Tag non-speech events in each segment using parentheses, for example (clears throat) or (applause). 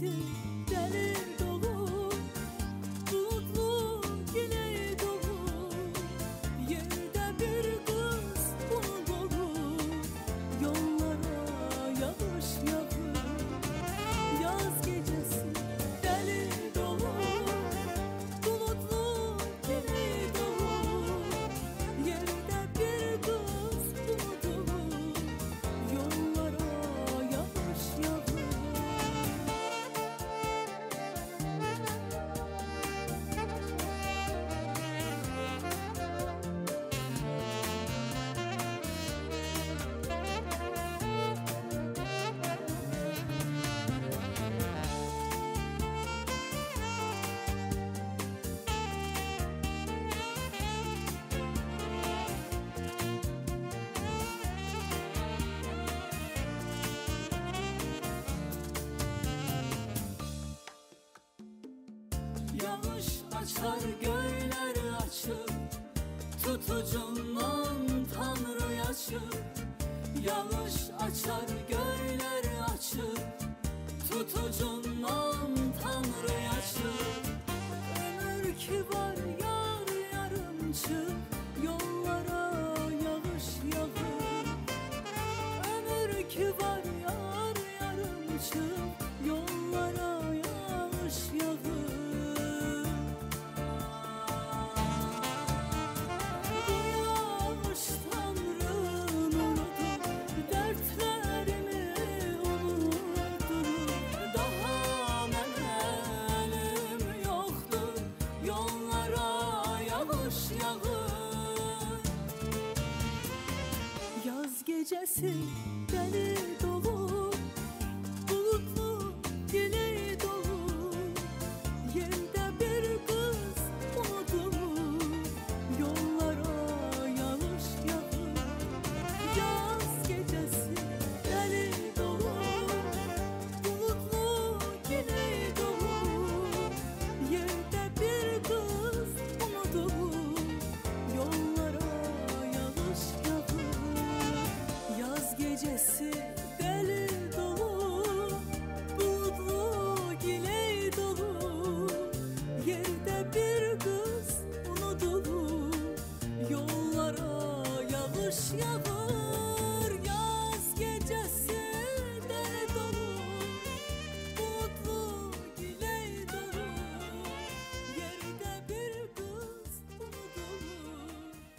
一次。nasıl dönür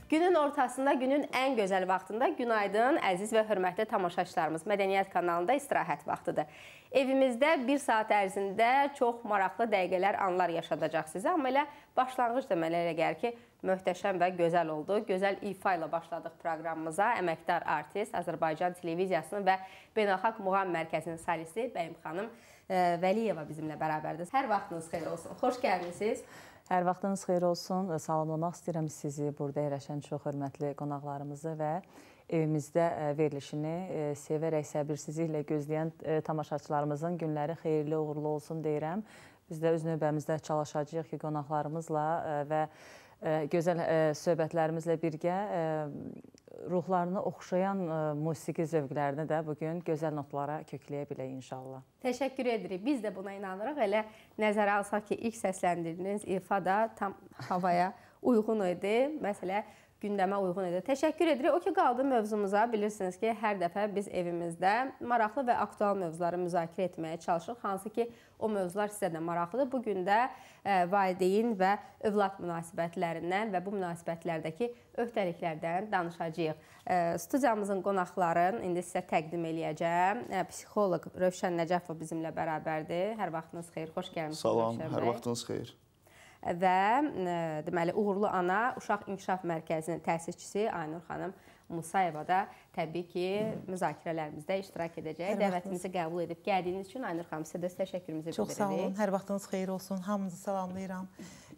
Günün ortasında, günün ən gözəl vaxtında günaydın, əziz və hörmətli tamaşaçılarımız. Mədəniyyət kanalında istirahət vaxtıdır. Evimizdə bir saat ərzində çox maraqlı dəqiqələr, anlar yaşadacaq sizə. Amma elə başlanğıc da mənə elə gəlir ki, möhtəşəm və gözəl oldu. Gözəl ifa ilə başladıq proqramımıza. Əməkdar artist, Azərbaycan televiziyasının və Beynəlxalq Muğam Mərkəzinin solisti Bəyim xanım e, Vəliyeva bizimlə bərabərdir. Hər vaxtınız xeyir olsun. Xoş gəlmisiniz. Hər vaxtınız xeyir olsun. Salamlamaq istəyirəm sizi, burada əyləşən çox hörmətli qonaqlarımızı və evimizdə e, verilişini e, sevərək, səbirsizliklə gözləyən e, tamaşaçılarımızın günləri xeyirli, uğurlu olsun deyirəm. Biz də öz növbəmizdə çalışacağıq ki, qonaqlarımızla və gözəl söhbətlərimizlə birgə ruhlarını oxşayan musiqi zövqlərini də bu gün gözəl notlara kökləyə bilək inşallah. Təşəkkür edirik. Biz də buna inanırıq. Elə nəzərə alsaq ki, ilk səsləndirdiyiniz ifa da tam havaya uyğun idi. Məsələ gündəmə uyğun idi. Təşəkkür edirik. O ki qaldı mövzumuza. Bilirsiniz ki, hər dəfə biz evimizdə maraqlı və aktual mövzuları müzakirə etməyə çalışırıq. Hansı ki, o mövzular sizə də maraqlıdır. Bu gün də e, valideyn və övlad münasibətlərindən və bu münasibətlərdəki öhdəliklərdən danışacağıq. E, studiyamızın qonaqlarını indi sizə təqdim eləyəcəm. E, psixoloq Rövşən Nəcəfov bizimlə bərabərdir. Hər vaxtınız xeyir. Xoş gəlmisiniz. Salam, hər vaxtınız xeyir. Və e, deməli Uğurlu Ana Uşaq İnkişaf Mərkəzinin təsisçisi Aynur xanım Musayeva da təbii ki, müzakirələrimizdə iştirak edəcək. Dəvətimizi qəbul edib gəldiyiniz üçün Aynur xanım sizə də təşəkkürümüzü Çox sağ olun. bildiririk. Hər vaxtınız xeyir olsun. Hamınızı salamlayıram.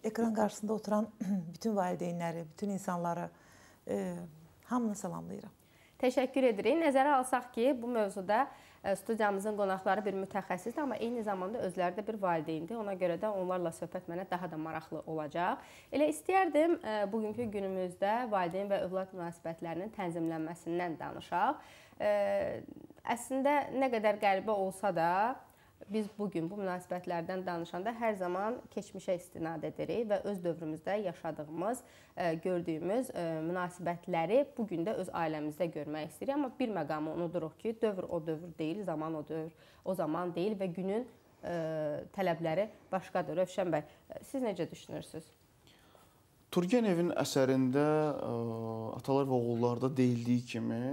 Ekran qarşısında oturan (clears throat) bütün valideynləri, bütün insanları e, hamını salamlayıram. Təşəkkür edirik. Nəzərə alsaq ki, bu mövzuda studiyamızın qonaqları bir mütəxəssisdir, amma eyni zamanda özləri də bir valideyndir. Ona görə də onlarla söhbət mənə daha da maraqlı olacaq. Elə istəyərdim bugünkü günümüzdə valideyn və övlad münasibətlərinin tənzimlənməsindən danışaq. Əslində nə qədər qəribə olsa da, biz bu gün bu münasibətlərdən danışanda hər zaman keçmişə istinad edirik və öz dövrümüzdə yaşadığımız, e, gördüyümüz e, münasibətləri bu gün də öz ailəmizdə görmək istəyirik. Amma bir məqamı unuduruq ki, dövr o dövr deyil, zaman o dövr o zaman deyil və günün e, tələbləri başqadır. Rövşən bəy, siz necə düşünürsüz? Turgenevin əsərində Atalar və Oğullarda deyildiyi kimi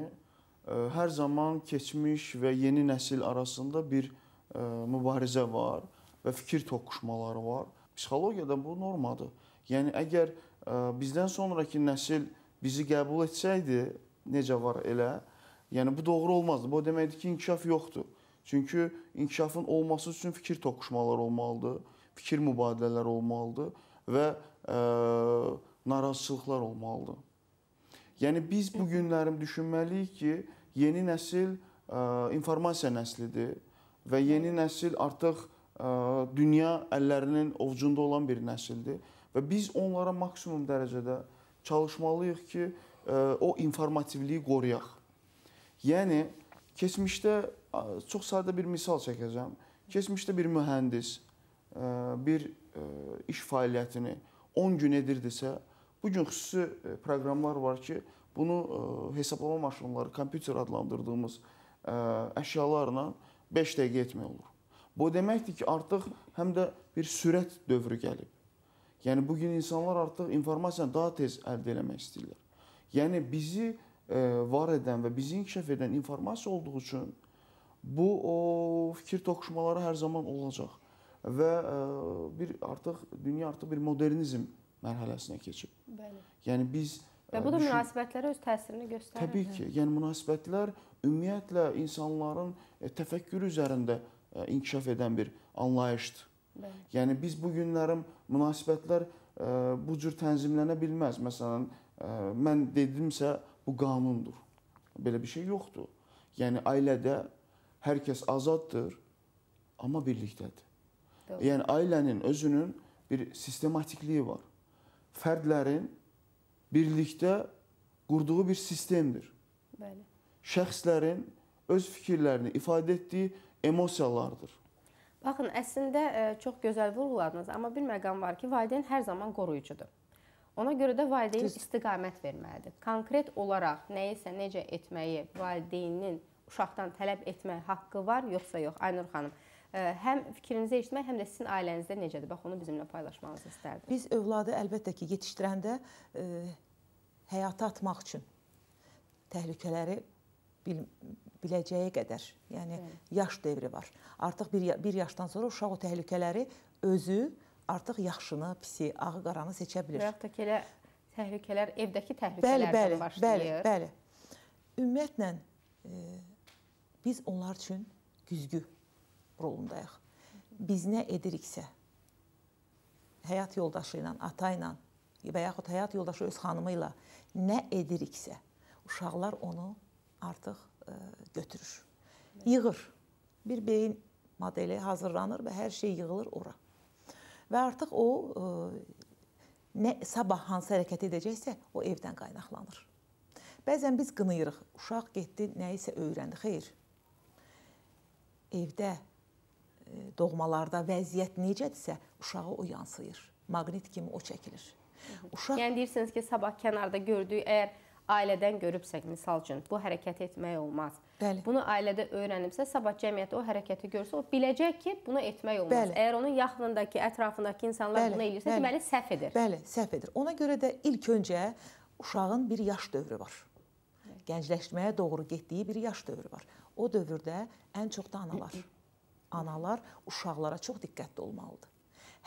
hər zaman keçmiş və yeni nəsil arasında bir mübarizə var və fikir toqquşmaları var. Psixologiyada bu normadır. Yəni əgər ə, bizdən sonrakı nəsil bizi qəbul etsəydi, necə var elə, yəni bu doğru olmazdı. Bu deməkdir ki, inkişaf yoxdur. Çünki inkişafın olması üçün fikir toqquşmaları olmalıdır, fikir mübadilələri olmalıdır və ə, narazıçılıqlar olmalıdır. Yəni biz bu günlərim düşünməliyik ki, yeni nəsil ə, informasiya nəslidir və yeni nəsil artıq ə, dünya əllərinin ovcunda olan bir nəsildir və biz onlara maksimum dərəcədə çalışmalıyıq ki, ə, o informativliyi qoruyaq. Yəni keçmişdə ə, çox sadə bir misal çəkəcəm. Keçmişdə bir mühəndis ə, bir ə, iş fəaliyyətini 10 gün edirdisə, bu gün xüsusi ə, proqramlar var ki, bunu ə, hesablama maşınları, kompüter adlandırdığımız ə, əşyalarla 5 dəqiqə etmək olur. Bu deməkdir ki, artıq həm də bir sürət dövrü gəlib. Yəni bu gün insanlar artıq informasiyanı daha tez əldə etmək istəyirlər. Yəni bizi ə, var edən və bizi inkişaf edən informasiya olduğu üçün bu o fikir toqquşmaları hər zaman olacaq və ə, bir artıq dünya artıq bir modernizm mərhələsinə keçib. Bəli. Yəni biz Və bu da düşün- münasibətlərə öz təsirini göstərir. Təbii ki, yəni münasibətlər ümumiyyətlə insanların e, təfəkkürü üzərində e, inkişaf edən bir anlayışdır. Bəli. Yəni biz bu günlərim münasibətlər e, bu cür tənzimlənə bilməz. Məsələn, mən dedimsə bu qanundur. Belə bir şey yoxdur. Yəni ailədə hər kəs azaddır, amma birlikdədir. Doğru. Yəni ailənin özünün bir sistematikliyi var. Fərdlərin birlikdə qurduğu bir sistemdir Bəli. şəxslərin öz fikirlərini ifadə etdiyi emosiyalardır. Baxın, əslində e, çox gözəl vurğuladınız, amma bir məqam var ki, valideyn hər zaman qoruyucudur. Ona görə də valideyn istiqamət verməlidir. Konkret olaraq nəyisə necə etməyi valideynin uşaqdan tələb etmək haqqı var, yoxsa yox? Aynur xanım, həm fikrinizi eşitmək, həm də sizin ailənizdə necədir? Bax, onu bizimlə paylaşmanızı istərdim. Biz övladı əlbəttə ki, yetişdirəndə e, həyata atmaq üçün təhlükələri bil, biləcəyi qədər, yəni yaş devri var. Artıq bir, bir yaşdan sonra uşaq o təhlükələri özü artıq yaxşını, pisi, ağı, qaranı seçə Və bilir. yaxud da ki, elə təhlükələr, evdəki Bəli, təhlükələrdən bəli, bəli, başlayır. bəli. Ümumiyyətlə e, biz onlar üçün güzgü rolundayıq. Biz nə ediriksə həyat yoldaşı ilə, ata ilə və yaxud həyat yoldaşı öz xanımı ilə nə ediriksə, uşaqlar onu artıq e, götürür. Yığır. Bir beyin modeli hazırlanır və hər şey yığılır ora. Və artıq o e, nə sabah hansı hərəkət edəcəksə, o evdən qaynaqlanır. Bəzən biz qınayırıq. Uşaq getdi, nəyisə öyrəndi. Xeyr. Evdə doğmalarda vəziyyət necədirsə, uşağı o yansıyır. Maqnit kimi o çəkilir. Uşaq Yəni deyirsiniz ki, sabah kənarda gördüyü əgər ailədən görübsə, misal üçün, bu hərəkət etmək olmaz. Bəli. Bunu ailədə öyrənibsə, sabah cəmiyyətdə o hərəkəti görsə, o biləcək ki, bunu etmək olmaz. Bəli. Əgər onun yaxınındakı, ətrafındakı insanlar Bəli, bunu eləyirsə, bəli. deməli səhv edir. Bəli, səhv edir. Ona görə də ilk öncə uşağın bir yaş dövrü var. Gəncləşməyə doğru getdiyi bir yaş dövrü var. O dövrdə ən çox da analar. (clears throat) Analar uşaqlara çox diqqətli olmalıdır.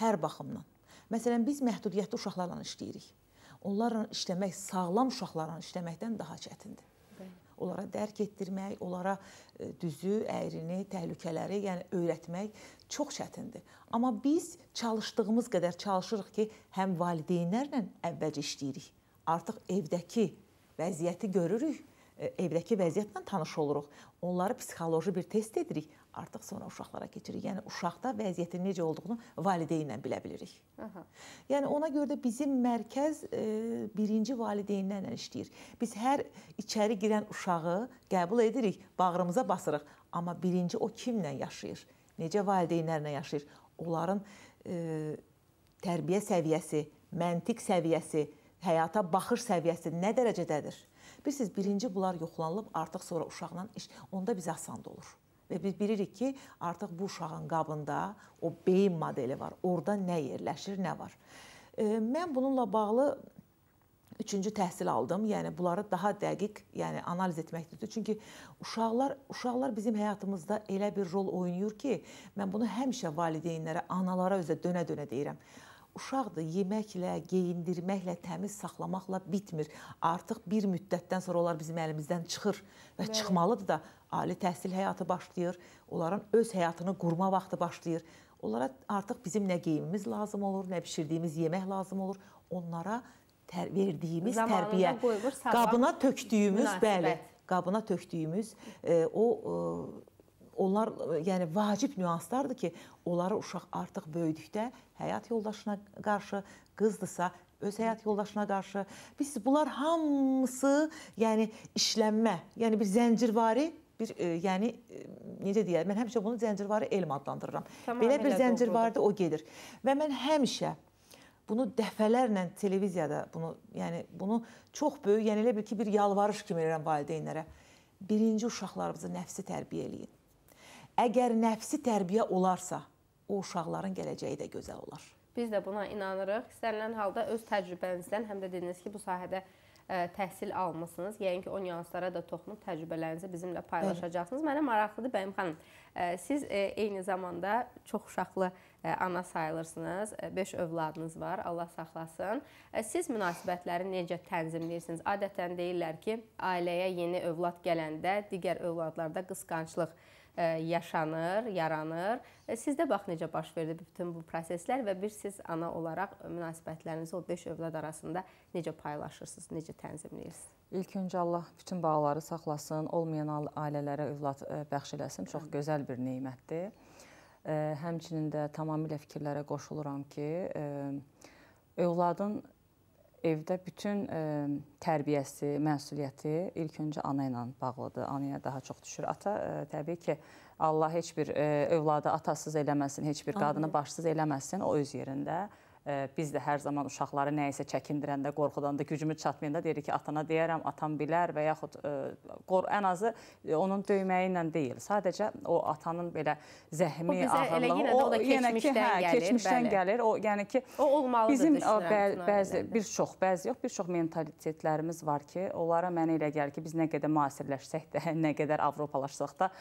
Hər baxımdan. Məsələn, biz məhdudiyyətli uşaqlarla işləyirik. Onlarla işləmək sağlam uşaqlarla işləməkdən daha çətindir. Onlara dərk etdirmək, onlara e, düzü, əyrini, təhlükələri, yəni öyrətmək çox çətindir. Amma biz çalışdığımız qədər çalışırıq ki, həm valideynlərlə əvvəlcə işləyirik. Artıq evdəki vəziyyəti görürük, evdəki vəziyyətlə tanış oluruq. Onları psixoloji bir test edirik. Artıq sonra uşaqlara keçirik. Yəni uşaqda vəziyyətin necə olduğunu valideynlə bilə bilirik. Aha. Yəni ona görə də bizim mərkəz e, birinci valideynlərlə işləyir. Biz hər içəri girən uşağı qəbul edirik, bağrımıza basırıq. Amma birinci o kimlə yaşayır? Necə valideynlərlə yaşayır? Onların e, tərbiyə səviyyəsi, məntiq səviyyəsi, həyata baxış səviyyəsi nə dərəcədədir? Bilirsiniz, birinci bunlar yoxlanılıb, artıq sonra uşaqla iş onda bizə asan olur. Və biz bilirik ki, artıq bu uşağın qabında o beyin modeli var. Orda nə yerləşir, nə var. E, Mən bununla bağlı üçüncü təhsil aldım. Yəni bunları daha dəqiq, yəni analiz etməkdir. Çünki uşaqlar uşaqlar bizim həyatımızda elə bir rol oynayır ki, mən bunu həmişə valideynlərə, analara özə dönə-dönə deyirəm. Uşaqdır yeməklə, geyindirməklə, təmiz saxlamaqla bitmir. Artıq bir müddətdən sonra onlar bizim əlimizdən çıxır və çıxmalıdır da. Ali təhsil həyatı başlayır. Onların öz həyatını qurma vaxtı başlayır. Onlara artıq bizim nə geyimimiz lazım olur, nə bişirdiyimiz yemək lazım olur. Onlara tər verdiyimiz Zamanında tərbiyə, qoyulur, qabına tökdüyümüz, münasibət. bəli, qabına tökdüyümüz e, o e, onlar e, yəni vacib nüanslardır ki, onları uşaq artıq böyüdükdə həyat yoldaşına qarşı qızdısa öz həyat yoldaşına qarşı biz bunlar hamısı yəni işlənmə, yəni bir zəncirvari bir e, yəni e, necə deyirəm, mən həmişə bunu zəncirvari elm adlandırıram. Tamamilə Belə bir zəncirvarda o gedir. Və mən həmişə bunu dəfələrlə televiziyada bunu, yəni bunu çox böyük, yəni elə bil ki, bir yalvarış kimi edirəm valideynlərə. Birinci uşaqlarınızı nəfsi tərbiyə eləyin. Əgər nəfsi tərbiyə olarsa, o uşaqların gələcəyi də gözəl olar. Biz də buna inanırıq. İstənilən halda öz təcrübənizdən həm də dediniz ki, bu sahədə ə, təhsil almısınız. Yəqin ki, o nüanslara da toxunub təcrübələrinizi bizimlə paylaşacaqsınız. Mənə maraqlıdır Bəyim xanım. ə, Siz ə, eyni zamanda çox uşaqlı ə, ana sayılırsınız. 5 övladınız var. Allah saxlasın. Ə, Siz münasibətləri necə tənzimləyirsiniz? Adətən deyirlər ki, ailəyə yeni övlad gələndə digər övladlarda qısqanclıq yaşanır, yaranır. Sizdə bax necə baş verdi bütün bu proseslər və bir siz ana olaraq münasibətlərinizi o 5 övlad arasında necə paylaşırsınız, necə tənzimləyirsiniz? İlk öncə Allah bütün bağları saxlasın, olmayan ail- ailələrə övlad bəxş eləsin. Çox gözəl bir nemətdir. Həmçinin də tamamilə fikirlərə qoşuluram ki, övladın evdə bütün ə, tərbiyəsi, məsuliyyəti ilk öncə ana ilə bağlıdır. Anaya daha çox düşür. Ata ə, təbii ki, Allah heç bir ə, övladı atasız eləməsin, heç bir qadını başsız eləməsin. O öz yerində. Biz də hər zaman uşaqları nəyisə çəkindirəndə, qorxudan da gücümüz çatmayanda deyirik ki, atana deyərəm, atam bilər və yaxud qor ən azı ə, onun döyməyi ilə deyil. Sadəcə o atanın belə zəhmi, O ağırlığı, o da yenə ki, hə, gəlir, keçmişdən bəli. gəlir. O yəni ki, O olmalıdır Bizim bə bəzi bir çox, bəzi yox, bir çox mentalitetlərimiz var ki, onlara mənə elə gəlir ki, biz nə qədər müasirləşsək də, (laughs) nə qədər avropalaşsaq da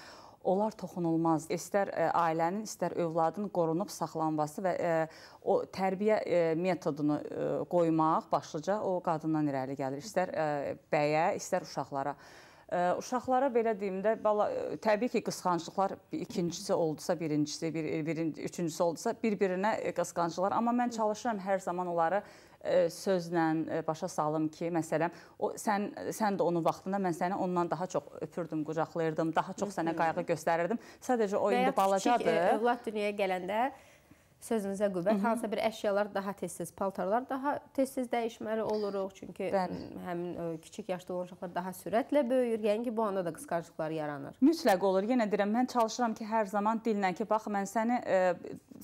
onlar toxunulmaz. İstər ə, ailənin, istər övladın qorunub saxlanması və ə, o tərbiyə ə, metodunu ə, qoymaq başlıca o qadından irəli gəlir. İstər ə, bəyə, istər uşaqlara. Ə, Uşaqlara belə deyim də, bala təbii ki, qısqanclıqlar ikincisi oldusa, birincisi, bir, birin, üçüncüsü oldusa, bir-birinə qısqanclıqlar. Amma mən çalışıram hər zaman onları sözlə ə, başa salım ki, məsələn, o sən sən də onun vaxtında mən səni ondan daha çox öpürdüm, qucaqlayırdım, daha çox sənə qayğı göstərirdim. Sadəcə o indi kiçik, balacadır. ə, övlad dünyaya gələndə sözünüzə qüvvət, hansısa bir əşyalar daha tez-tez, paltarlar daha tez-tez dəyişməli oluruq. Çünki Bəli. həmin ə, kiçik yaşda olan uşaqlar daha sürətlə böyüyür. Yəni ki, bu anda da qısqanclıqlar yaranır. Mütləq olur. Yenə deyirəm, mən çalışıram ki, hər zaman dillə ki, bax mən səni ə,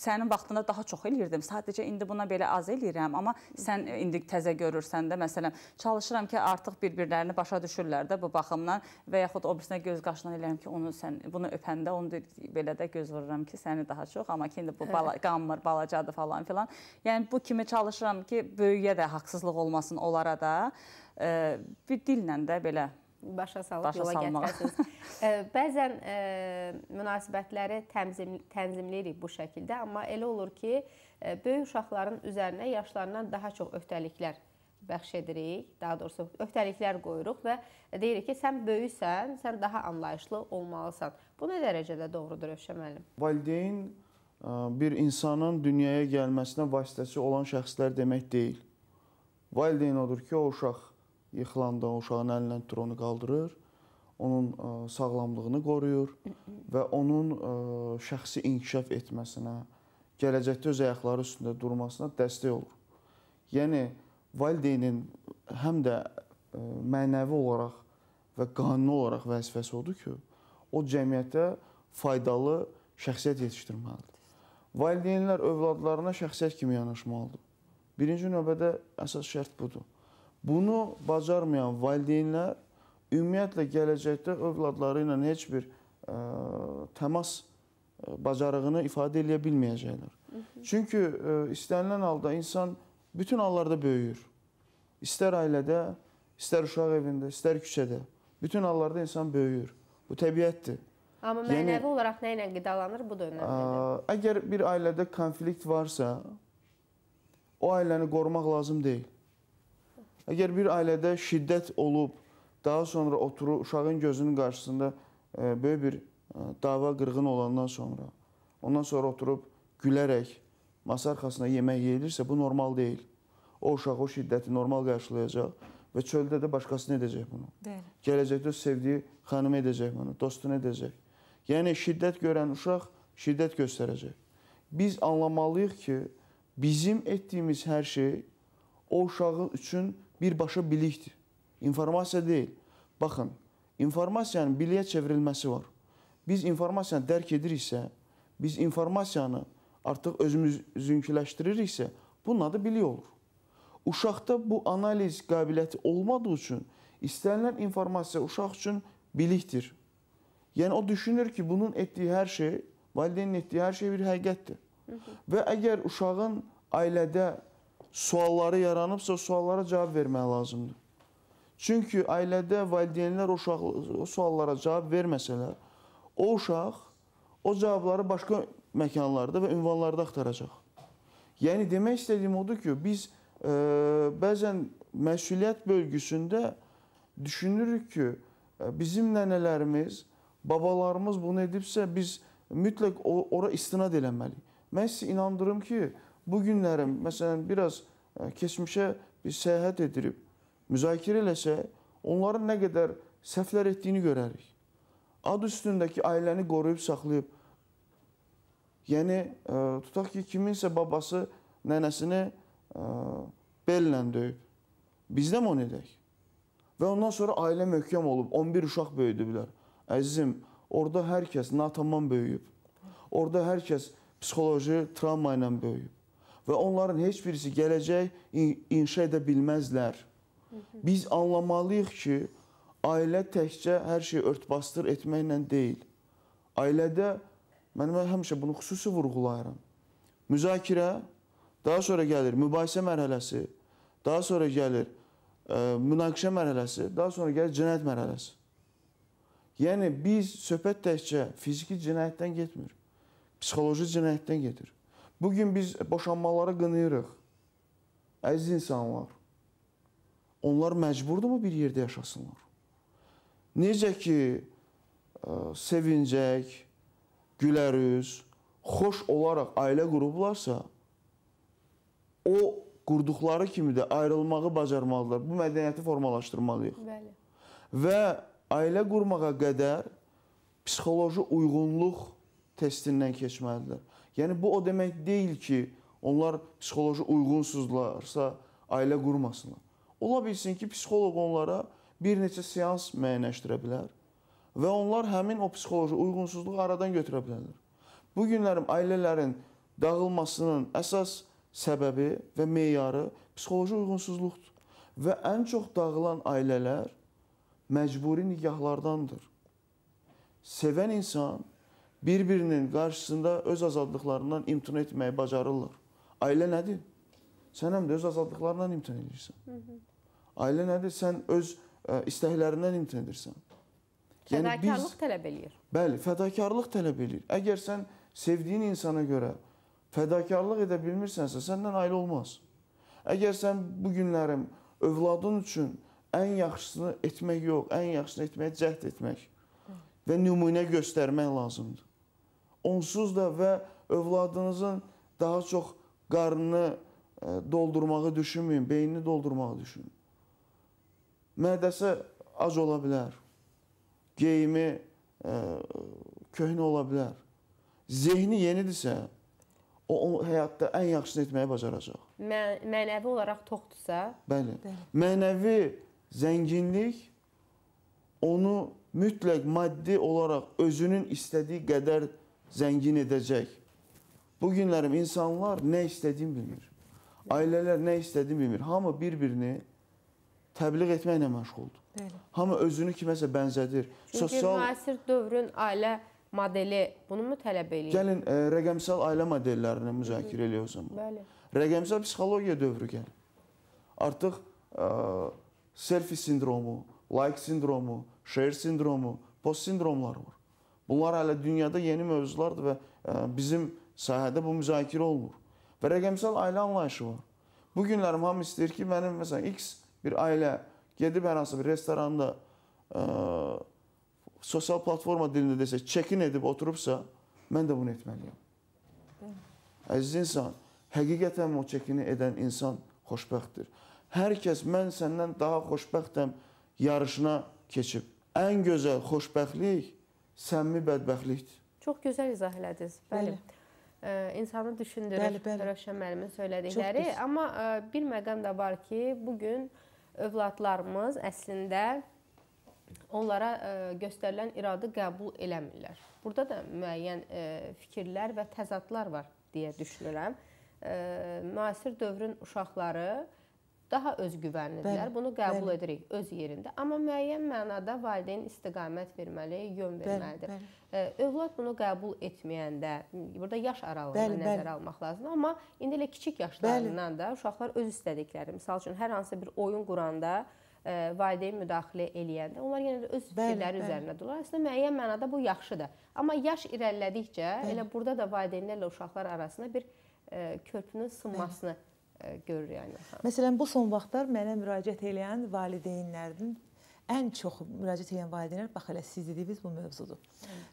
sənin vaxtında daha çox eləyirdim. Sadəcə indi buna belə az eləyirəm, amma sən indi təzə görürsən də məsələn, çalışıram ki, artıq bir-birlərini başa düşürlər də bu baxımdan və yaxud o birisinə göz qaşından eləyirəm ki, onu sən bunu öpəndə onu belə də göz vururam ki, səni daha çox, amma ki indi bu bala, qanmır, balacadır falan filan. Yəni bu kimi çalışıram ki, böyüyə də haqsızlıq olmasın onlara da. E, bir dillə də belə başa salıb Başa yola gətirəsiniz. E, Bəzən e, münasibətləri tənzim tənzimləyirik bu şəkildə, amma elə olur ki, e, böyük uşaqların üzərinə yaşlarından daha çox öhdəliklər bəxş edirik, daha doğrusu öhdəliklər qoyuruq və deyirik ki, sən böyüksən, sən daha anlayışlı olmalısan. Bu nə dərəcədə doğrudur Övşə müəllim? Valideyn bir insanın dünyaya gəlməsinə vasitəçi olan şəxslər demək deyil. Valideyn odur ki, o uşaq yıxılanda o uşağın əlindən tutur, onu qaldırır, onun sağlamlığını qoruyur və onun şəxsi inkişaf etməsinə, gələcəkdə öz ayaqları üstündə durmasına dəstək olur. Yəni valideynin həm də mənəvi olaraq və qanuni olaraq vəzifəsi odur ki, o cəmiyyətə faydalı şəxsiyyət yetişdirməlidir. Valideynlər övladlarına şəxsiyyət kimi yanaşmalıdır. Birinci növbədə əsas şərt budur. Bunu bacarmayan valideynlər ümumiyyətlə gələcəkdə övladları ilə heç bir ə, təmas ə, bacarığını ifadə edə bilməyəcəklər. Çünki ə, istənilən halda insan bütün hallarda böyüyür. İstər ailədə, istər uşaq evində, istər küçədə. Bütün hallarda insan böyüyür. Bu təbiətdir. Amma Yəni- mənəvi olaraq nə ilə qidalanır bu da önəmlidir. Ə, Əgər bir ailədə konflikt varsa, o ailəni qorumaq lazım deyil. Əgər bir ailədə şiddət olub, daha sonra oturur uşağın gözünün qarşısında ə, böyük bir ə, dava qırğın olandan sonra, ondan sonra oturub gülərək masa arxasında yemək yeyilirsə, bu normal deyil. O uşaq o şiddəti normal qarşılayacaq və çöldə də başqası nə edəcək bunu? Bəli. Gələcəkdə sevdiyi xanımı edəcək bunu, dostunu edəcək. Yəni şiddət görən uşaq şiddət göstərəcək. Biz anlamalıyıq ki, bizim etdiyimiz hər şey o uşağın üçün birbaşa bilikdir. İnformasiya deyil. Baxın, informasiyanın biliyə çevrilməsi var. Biz informasiyanı dərk ediriksə, biz informasiyanı artıq özümüzünküləşdiririksə, bunun adı bilik olur. Uşaqda bu analiz qabiliyyəti olmadığı üçün istənilən informasiya uşaq üçün bilikdir. Yəni o düşünür ki, bunun etdiyi hər şey, valideynin etdiyi hər şey bir həqiqətdir. Və əgər uşağın ailədə sualları yaranıbsa, suallara cavab vermək lazımdır. Çünki ailədə valideynlər o uşaq o suallara cavab verməsələr, o uşaq o cavabları başqa məkanlarda və ünvanlarda axtaracaq. Yəni demək istədiyim odur ki, biz e, bəzən məsuliyyət bölgüsündə düşünürük ki, e, bizim nənələrimiz, babalarımız bunu edibsə biz mütləq ora istinad eləməliyik. Mən sizə inandırım ki, bu günlərim məsələn biraz e, keçmişə biz səyahət edib müzakirə eləsək, onların nə qədər səhvlər etdiyini görərik. Ad üstündəki ailəni qoruyub saxlayıb Yəni ə, tutaq ki, kiminsə babası nənəsini ə, bellə döyüb. Biz də onu edək? Və ondan sonra ailə möhkəm olub, 11 uşaq böyüdüblər. Əzizim, orada hər kəs natamam böyüyüb. Orada hər kəs psixoloji travma ilə böyüyüb. Və onların heç birisi gələcək in- inşa edə bilməzlər. Biz anlamalıyıq ki, ailə təkcə hər şeyi örtbasdır etməklə deyil. Ailədə mən həmişə bunu xüsusi vurğulayıram. Müzakirə, daha sonra gəlir mübahisə mərhələsi, daha sonra gəlir ə, münaqişə mərhələsi, daha sonra gəlir cinayət mərhələsi. Yəni biz söhbət təkcə fiziki cinayətdən getmir. Psixoloji cinayətdən gedir. Bu gün biz boşanmaları qınayırıq. Əziz insanlar, onlar məcburdurmu bir yerdə yaşasınlar? Necə ki ə, sevincək, gülərüz, xoş olaraq ailə qurublarsa, o qurduqları kimi də ayrılmağı bacarmalıdırlar. Bu mədəniyyəti formalaşdırmalıyıq. Bəli. Və ailə qurmağa qədər psixoloji uyğunluq testindən keçməlidirlər. Yəni bu o demək deyil ki, onlar psixoloji uyğunsuzlarsa ailə qurmasınlar. Ola bilsin ki, psixoloq onlara bir neçə seans müəyyənləşdirə bilər və onlar həmin o psixoloji uyğunsuzluğu aradan götürə bilərlər. Bu günlərim ailələrin dağılmasının əsas səbəbi və meyarı psixoloji uyğunsuzluqdur. Və ən çox dağılan ailələr məcburi nikahlardandır. Sevən insan bir-birinin qarşısında öz azadlıqlarından imtina etməyi bacarırlar. Ailə nədir? Sən həm də öz azadlıqlarından imtina edirsən. Ailə nədir? Sən öz ə, istəklərindən imtina edirsən. Fədakarlıq tələb eləyir. Bəli, fədakarlıq tələb eləyir. Əgər sən sevdiyin insana görə fədakarlıq edə bilmirsənsə, səndən ailə olmaz. Əgər sən bu günlərim övladın üçün ən yaxşısını etmək yox, ən yaxşısını etməyə cəhd etmək və nümunə göstərmək lazımdır. Onsuz da və övladınızın daha çox qarnını ə, doldurmağı düşünməyin, beynini doldurmağı düşünün. Mədəsi ac ola bilər. Geyimi ə, köhnə ola bilər. Zehni yenidirsə, o, o həyatda ən yaxşısını etməyi bacaracaq. Mə mənəvi olaraq toxdursa, Bəli. Bəli. Mənəvi zənginlik onu mütləq maddi olaraq özünün istədiyi qədər zəngin edəcək. Bu günlərim insanlar nə istədiyini bilmir. Ailələr nə istədiyini bilmir. Hamı bir-birini təbliğ etməklə məşğuldur. Bəli. Hamı özünü kiməsə bənzədir. çünki müasir dövrün ailə modeli bunu mu tələb eləyir? Gəlin ə, rəqəmsal ailə modellərini müzakirə eləyək o zaman. Bəli. Rəqəmsal psixologiya dövrü gəlir. Artıq ə, selfie sindromu, like sindromu, share sindromu, post sindromları var. Bunlar hələ dünyada yeni mövzulardır və ə, bizim sahədə bu müzakirə olunur. Və rəqəmsal ailə anlayışı var. Bu günlərim hamı istəyir ki, mənim məsələn X bir ailə gedib hər hansı bir restoranda ə, sosial platforma dilində desək, check-in edib oturubsa, mən də bunu etməliyəm. Əziz insan, həqiqətən o çəkini edən insan xoşbəxtdir. Hər kəs mən səndən daha xoşbəxtəm yarışına keçib. Ən gözəl xoşbəxtlik səmimi bədbəxtlikdir. Çox gözəl izah elədiniz. Bəli. Bəli. İnsanı düşündürür Bəli, bəli. Rövşən müəllimin söylədikləri, amma bir məqam da var ki, bu gün övladlarımız əslində onlara göstərilən iradı qəbul eləmirlər. Burada da müəyyən fikirlər və təzadlar var deyə düşünürəm. Müasir dövrün uşaqları daha özgüvənlidirlər. Bəli, Bunu qəbul bəli. edirik öz yerində. Amma müəyyən mənada valideyn istiqamət verməli, yön Bəli, verməlidir. bəli. Ə, Övlad bunu qəbul etməyəndə, burada yaş aralığını Bəli, nəzərə bəli. almaq lazımdır. Amma indi elə kiçik yaşlarından da uşaqlar öz istədikləri, məsəl üçün hər hansı bir oyun quranda ə, valideyn müdaxilə eləyəndə onlar yenə də öz Bəli, fikirləri bəli. üzərində dururlar. Əslində müəyyən mənada bu yaxşıdır. Amma yaş irəlilədikcə elə burada da valideynlərlə uşaqlar arasında bir ə, körpünün sınmasını ə, görürük yəni. Məsələn, bu son vaxtlar mənə müraciət edən valideynlərdən ən çox müraciət edən valideynlər bax elə siz dediyiniz bu mövzudur.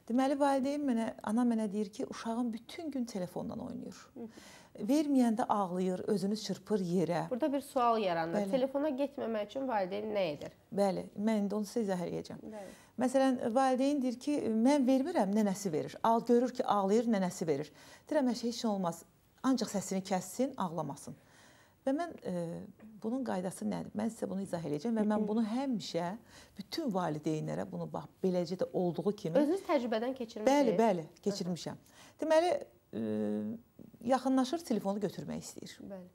Deməli valideyn mənə ana mənə deyir ki, uşağım bütün gün telefondan oynayır. Verməyəndə ağlayır, özünü çırpır yerə. Burada bir sual yaranır. Bəli. Telefona getməmək üçün valideyn nə edir? Bəli, mən indi onu sizə izah edəcəm. Bəli. Məsələn, valideyn deyir ki, mən vermirəm, nənəsi verir. Al görür ki, ağlayır, nənəsi verir. Deyirəm, "Əşə, heç nə olmaz. Ancaq səsini kəssin, ağlamasın." Və mən e, bunun qaydası nədir? Mən sizə bunu izah edəcəm və mən bunu həmişə bütün valideynlərə bunu bax beləcə də olduğu kimi Özünüz təcrübədən keçirmisiniz? Bəli, bəli, keçirmişəm. Deməli, e, yaxınlaşır, telefonu götürmək istəyir. Bəli.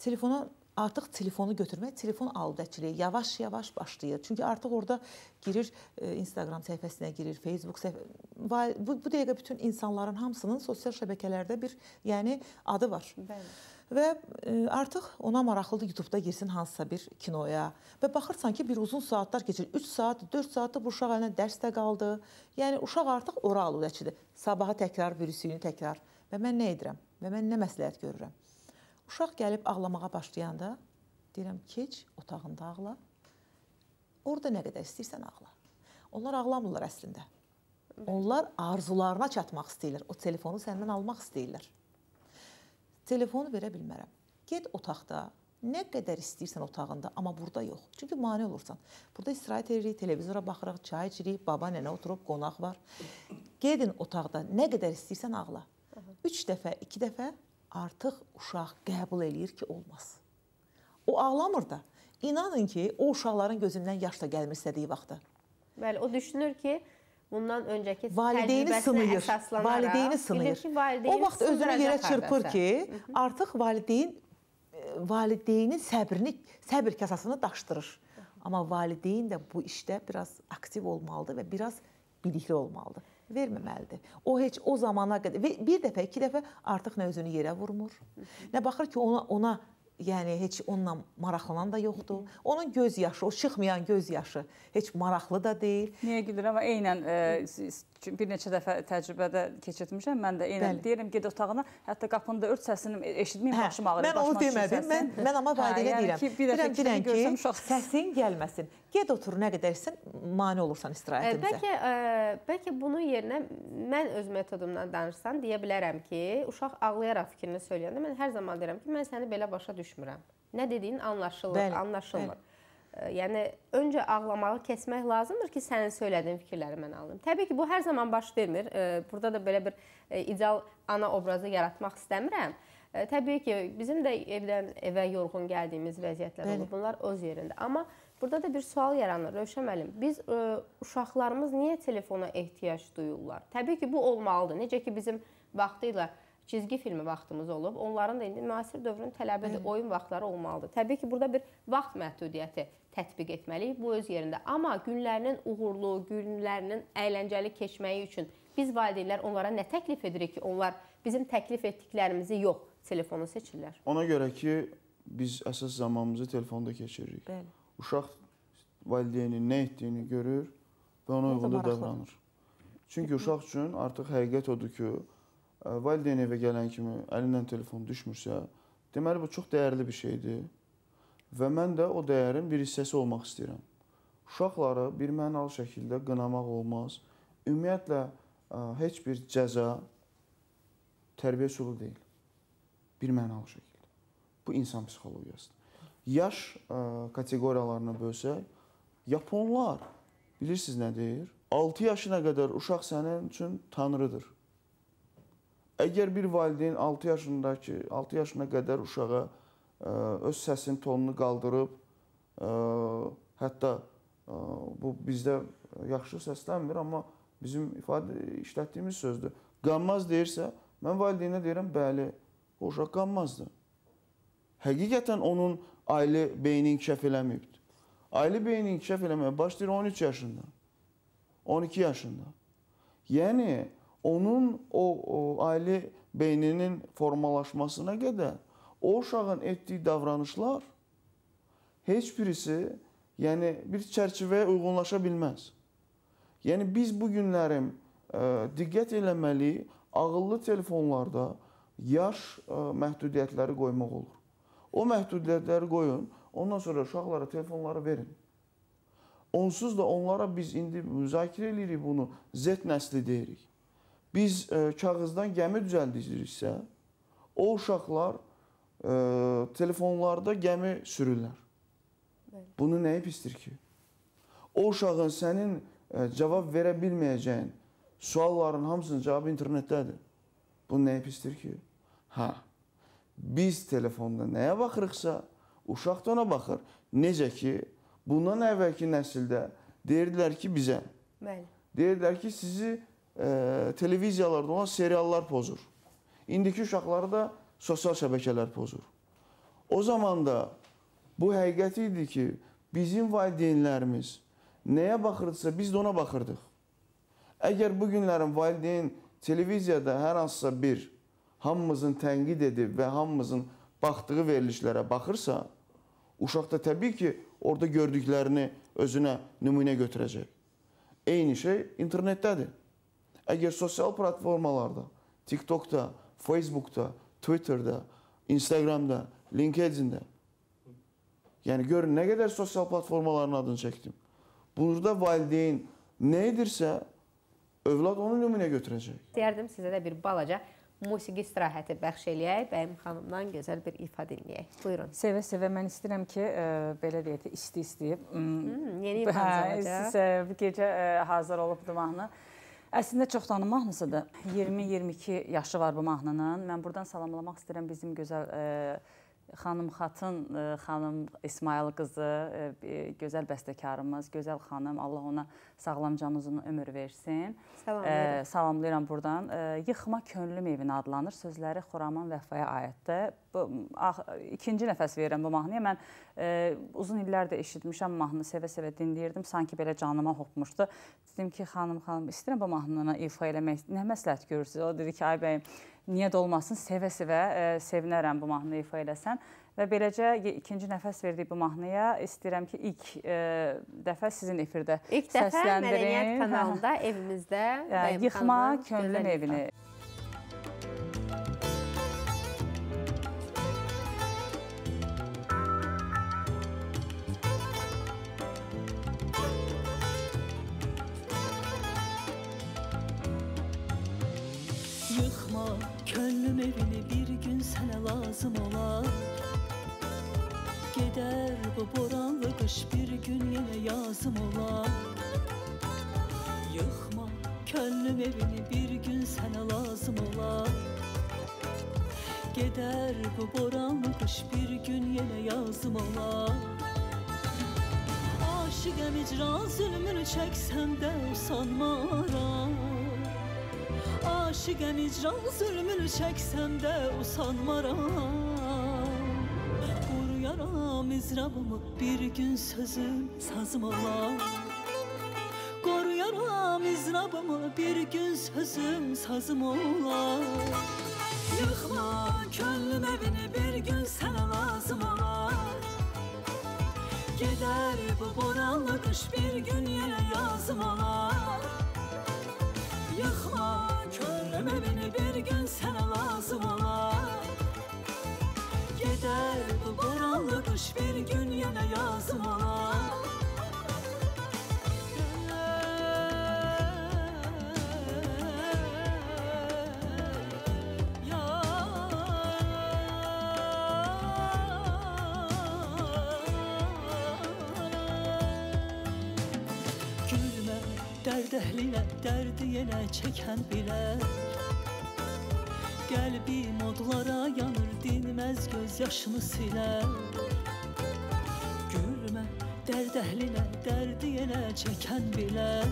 telefona artıq telefonu götürmək, telefon aludəçiliyi yavaş-yavaş başlayır. Çünki artıq orada girir e, Instagram səhifəsinə girir, Facebook səhifə bu bu dəqiqə bütün insanların hamısının sosial şəbəkələrdə bir, yəni adı var. Bəli. Və e, artıq ona maraqlıdır YouTube-da girsin hansısa bir kinoya və baxırsan ki, bir uzun saatlar keçir. 3 saat, 4 saatdır bu uşaq əlinə dərsdə qaldı. Yəni uşaq artıq ora aludəçidir. Sabaha təkrar, birisini təkrar. Və mən nə edirəm? Və mən nə məsləhət görürəm? Uşaq gəlib ağlamağa başlayanda deyirəm, keç otağında ağla. Orada nə qədər istəyirsən ağla. Onlar ağlamırlar əslində. Onlar arzularına çatmaq istəyirlər. O telefonu səndən almaq istəyirlər. Telefonu verə bilmərəm. Get otaqda nə qədər istəyirsən otağında, amma burada yox. Çünki mane olursan. Burada istirahət edirik, televizora baxırıq, çay içirik, baba, nənə oturub, qonaq var. Gedin otaqda nə qədər istəyirsən ağla. 3 dəfə, 2 dəfə artıq uşaq qəbul eləyir ki, olmaz. O ağlamır da. İnanın ki, o uşaqların gözündən yaş da gəlmir istədiyi vaxtda. Bəli, o düşünür ki, bundan öncəki valideyni sınayır. Valideyni sınayır. ki, valideyni O vaxt özünü yerə çırpır ki, artıq valideyn e, valideynin səbrini, səbr kasasını daşdırır. Amma valideyn də bu işdə biraz aktiv olmalıdır və biraz bilikli olmalıdır. Verməməlidir. O heç o zamana qədər bir dəfə, iki dəfə artıq nə özünü yerə vurmur. Nə baxır ki, ona ona yəni heç onunla maraqlanan da yoxdur. Onun göz yaşı, o çıxmayan göz yaşı heç maraqlı da deyil. Niyə gülürəm? Amma eynən e, bir neçə dəfə təcrübədə keçirtmişəm. Mən də eynən Bəli. deyirəm get otağına, hətta qapını da ört səsini eşitməyim, Hə, başım ağrır. Mən onu demədim. Mən mən amma valideynə Hə, yəni deyirəm. ki, bir dəfə Deyirəm, ki, uşaq səsin gəlməsin. Get otur nə qədərsən mane olursan istirahətimizə. Bəlkə ə, bəlkə bunun yerinə mən öz metodumdan danışsam deyə bilərəm ki, uşaq ağlayaraq fikrini söyləyəndə mən hər zaman deyirəm ki, mən səni belə başa düşmürəm. Nə dediyin anlaşılır, Bəli, anlaşılmır. Ə, Yəni öncə ağlamağı kəsmək lazımdır ki, sənin söylədiyin fikirləri mən alım. Təbii ki, bu hər zaman baş vermir. Burada da belə bir ideal ana obrazı yaratmaq istəmirəm. Təbii ki, bizim də evdən evə yorğun gəldiyimiz vəziyyətlər Bəli. olur. Bunlar öz yerində. Amma burada da bir sual yaranır. Rövşən müəllim, biz ə, uşaqlarımız niyə telefona ehtiyac duyurlar? Təbii ki, bu olmalıdır. Necə ki bizim vaxtilə cizgi filmi vaxtımız olub. Onların da indi müasir dövrün tələbidir, oyun vaxtları olmalıdır. Təbii ki, burada bir vaxt məhdudiyyəti tətbiq etməliyik. Bu öz yerində. Amma günlərinin uğurlu, günlərinin əyləncəli keçməyi üçün biz valideynlər onlara nə təklif edirik ki, onlar bizim təklif etdiklərimizi yox, telefonu seçirlər. Ona görə ki, biz əsas zamanımızı telefonda keçiririk. Bəli. Uşaq valideynin nə etdiyini görür və ona uyğun da davranır. Çünki uşaq üçün artıq həqiqət odur ki, valideyn evə gələn kimi əlindən telefon düşmürsə, deməli bu çox dəyərli bir şeydir. Və mən də o dəyərin bir hissəsi olmaq istəyirəm. Uşaqları bir mənalı şəkildə qınamaq olmaz. Ümumiyyətlə heç bir cəza tərbiyə üsulu deyil. Bir mənalı şəkildə. Bu insan psixologiyasıdır. Yaş ə, kateqoriyalarına bölsək, yaponlar bilirsiniz nə deyir? 6 yaşına qədər uşaq sənin üçün tanrıdır. Əgər bir valideyn 6 yaşındakı 6 yaşına qədər uşağa ə, öz səsinin tonunu qaldırıb ə, hətta ə, bu bizdə yaxşı səslənmir, amma bizim ifadə işlətdiyimiz sözdür. Qanmaz deyirsə, mən valideynə deyirəm, bəli, o uşaq qanmazdır. Həqiqətən onun ailə beyni inkişaf eləməyibdir. Ailə beyni inkişaf eləməyə başlayır 13 yaşında. 12 yaşında. Yəni onun o, o ailə beyninin formalaşmasına qədər o uşağın etdiyi davranışlar heç birisi yəni bir çərçivəyə uyğunlaşa bilməz. Yəni biz bu günlərim ə, diqqət eləməliyik, ağıllı telefonlarda yaş ə, məhdudiyyətləri qoymaq olur. O məhdudiyyətləri qoyun, ondan sonra uşaqlara telefonları verin. Onsuz da onlara biz indi müzakirə eləyirik bunu, Z nəsli deyirik. Biz ə, kağızdan gəmi düzəldiriksə, o uşaqlar ə, telefonlarda gəmi sürürlər. Bunu nəyi pisdir ki? O uşağın sənin ə, cavab verə bilməyəcəyin sualların hamısının cavabı internetdədir. Bu nəyi pisdir ki? Hə. Biz telefonda nəyə baxırıqsa, uşaq da ona baxır. Necə ki, bundan əvvəlki nəsildə deyirdilər ki, bizə Bəli. Deyirdilər ki, sizi e, televiziyalarda olan seriallar pozur. İndiki uşaqları da sosial şəbəkələr pozur. O zaman da bu həqiqət idi ki, bizim valideynlərimiz nəyə baxırdısa biz də ona baxırdıq. Əgər bu günlərin valideyn televiziyada hər hansısa bir hamımızın tənqid edib və hamımızın baxdığı verilişlərə baxırsa, uşaq da təbii ki, orada gördüklərini özünə nümunə götürəcək. Eyni şey internetdədir. Əgər sosial platformalarda, TikTokda, Facebookda, Twitterdə, Instagramda, LinkedIn-də Yəni görün nə qədər sosial platformaların adını çəkdim. Burada valideyn nə edirsə, övlad onu nümunə götürəcək. İstəyərdim sizə də bir balaca musiqi istirahəti bəxş eləyək, Bəyim xanımdan gözəl bir ifa dinləyək. Buyurun. Sevə-sevə mən istəyirəm ki, ə, belə deyək də, isti-isti. Hmm, yeni Hə, ifa isti- bu gecə ə, hazır olubdu mahnı. Əslində çox tanınmış mahnısıdır. 20-22 yaşı var bu mahnının. Mən buradan salamlamaq istəyirəm bizim gözəl ə, xanım Xatın e, xanım İsmayıl qızı e, gözəl bəstəkarımız, gözəl xanım. Allah ona sağlam can uzun ömür versin. E, salamlayıram burdan. E, Yıxma könlüm evinə adlanır. Sözləri Xuraman Vəfaya aiddir. Bu ax, ikinci nəfəs verirəm bu mahnıya. Mən e, uzun illərdir eşitmişəm mahnını, sevə-sevə dinləyirdim. Sanki belə canıma hopmuşdu. Dedim ki, xanım, xanım, istəyirəm bu mahnını ifa eləmək. Nə məsləhət görürsüz? O dedi ki, ay bəyim, niyə də olmasın, sevə-sevə e, sevinərəm bu mahnını ifa eləsən. Və beləcə ikinci nəfəs verdiyi bu mahnıya istəyirəm ki, ilk e, dəfə sizin efirdə İlk dəfə səsləndirin. Mədəniyyət kanalında (laughs) evimizdə Bəyim Yıxma gözəl evini. Yıkma könlüm evini bir gün sana lazım olar Gider bu boranlı kış bir gün yine yazım olar Yıkma könlüm evini bir gün sana lazım olar Gider bu boranlı kış bir gün yine yazım olar Aşıqəm icra zülmünü çəksəm də usanmaram Aşıqəm icra zülmünü çəksəm də usanmaram. Qoruyaram izrabımı bir gün sözüm sazım olar Qoruyaram izrabımı bir gün sözüm sazım olar Yıxma könlüm evini bir gün sənə lazım olar. Gedər bu boranlı qış bir gün yenə yazım olar. Yıxma könlüm evini bir gün sənə lazım olar Gedər bu boranlı qış bir gün yenə yazım olar Gülmə dərd əhlinə dərdi yenə çəkən bilər Kalbim odlara yanır dinmez gözyaşını siler. Gülme derd ehline der çeken biler.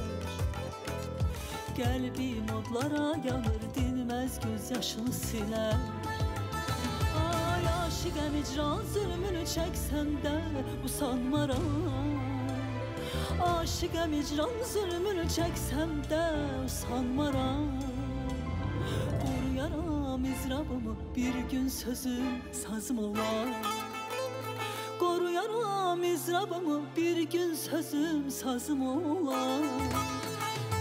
Kalbim odlara yanır dinmez gözyaşını siler. Ay aşıqəm icran zülmünü çəksən də usanmaram. Aşıqəm icran zülmünü çəksəm də usanmaram mı bir gün sözüm saz mı var? Koruyaram mizrabımı bir gün sözüm saz mı olar?